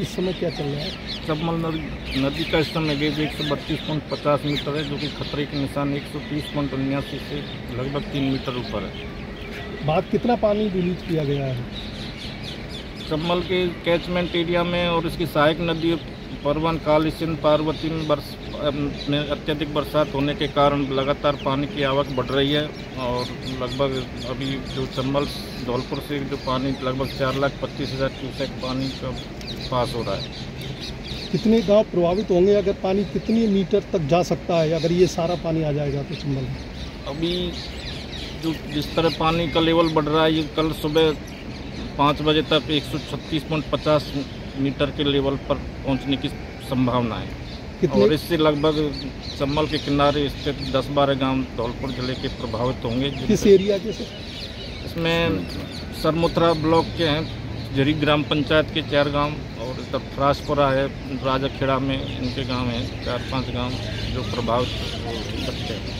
इस समय क्या चल रहा है? चबमल नदी नदी का इस समय गेज एक सौ बत्तीस पॉइंट पचास मीटर है जो कि खतरे के निशान एक सौ तीस पॉइंट उन्यासी से लगभग तीन मीटर ऊपर है। बात कितना पानी रिलीज़ किया गया है? चबमल के कैचमेंट एरिया में और इसकी सहायक नदी परवन काली सिंध पार्वती में बरस में अत्यधिक बरसात होने के कारण लगातार पानी की आवक बढ़ रही है और लगभग अभी जो चंबल धौलपुर से जो पानी लगभग चार लाख पच्चीस हज़ार क्यूसेक पानी का पास हो रहा है। कितने गाँव प्रभावित होंगे? अगर पानी कितने मीटर तक जा सकता है? अगर ये सारा पानी आ जाएगा तो चंबल में अभी जो जिस तरह पानी का लेवल बढ़ रहा है ये कल सुबह पाँच बजे तक एक मीटर के लेवल पर पहुँचने की संभावना है। और इससे लगभग चम्बल के किनारे स्थित 10-12 गाँव धौलपुर ज़िले के प्रभावित होंगे। किस एरिया के से इसमें सरमुथरा ब्लॉक के हैं। जरी ग्राम पंचायत के चार गाँव और इधर फ्रासपुरा है, राजाखेड़ा में इनके गाँव हैं, चार पाँच गाँव जो प्रभावित सकते हैं।